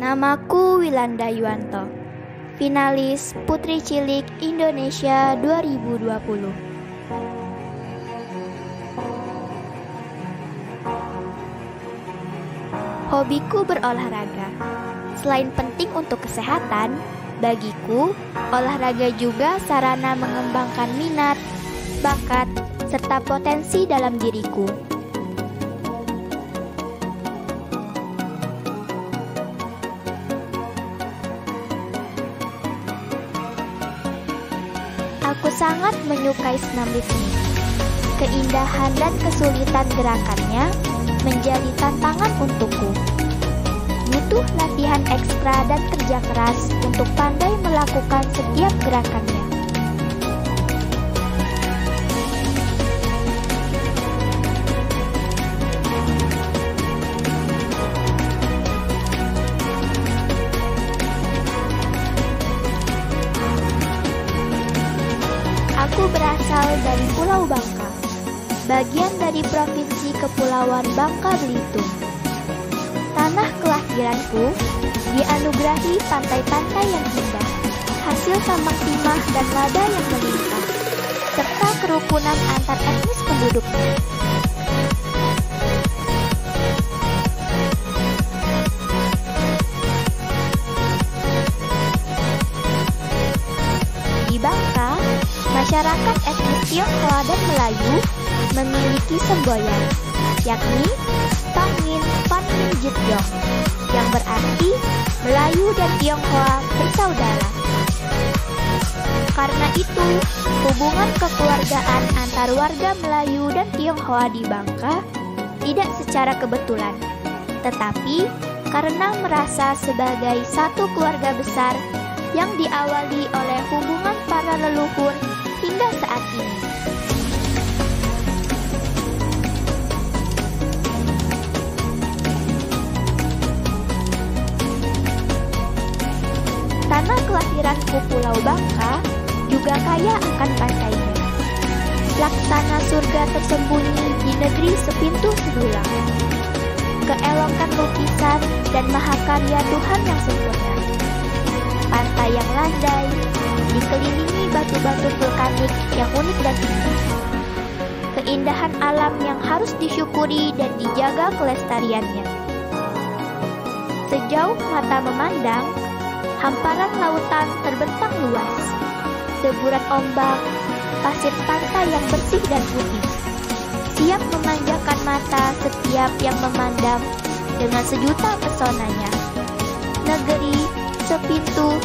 Namaku Wilanda Yuwanto, finalis Putri Cilik Indonesia 2020. Hobiku berolahraga. Selain penting untuk kesehatan, bagiku olahraga juga sarana mengembangkan minat, bakat, serta potensi dalam diriku. Aku sangat menyukai senam ritme. Keindahan dan kesulitan gerakannya menjadi tantangan untukku. Butuh latihan ekstra dan kerja keras untuk pandai melakukan setiap gerakannya. Berasal dari Pulau Bangka, bagian dari Provinsi Kepulauan Bangka Belitung. Tanah kelahiranku dianugerahi pantai-pantai yang indah, hasil tambang timah dan lada yang melimpah, serta kerukunan antar etnis penduduknya. Masyarakat etnis Tionghoa dan Melayu memiliki semboyan, yakni Pangin Panmin Jityong, yang berarti Melayu dan Tionghoa bersaudara. Karena itu, hubungan kekeluargaan antar warga Melayu dan Tionghoa di Bangka tidak secara kebetulan, tetapi karena merasa sebagai satu keluarga besar yang diawali oleh hubungan para leluhur hingga saat ini. Tanah kelahiranku Pulau Bangka juga kaya akan pantainya. Laksana surga tersembunyi di negeri sepintu sedulang. Keelokan lukisan dan mahakarya Tuhan yang sempurna. Pantai yang landai, dikelilingi batu-batu vulkanik yang unik dan indah. Keindahan alam yang harus disyukuri dan dijaga kelestariannya. Sejauh mata memandang, hamparan lautan terbentang luas. Deburan ombak, pasir pantai yang bersih dan putih. Siap memanjakan mata setiap yang memandang dengan sejuta pesonanya. Negeri sepintu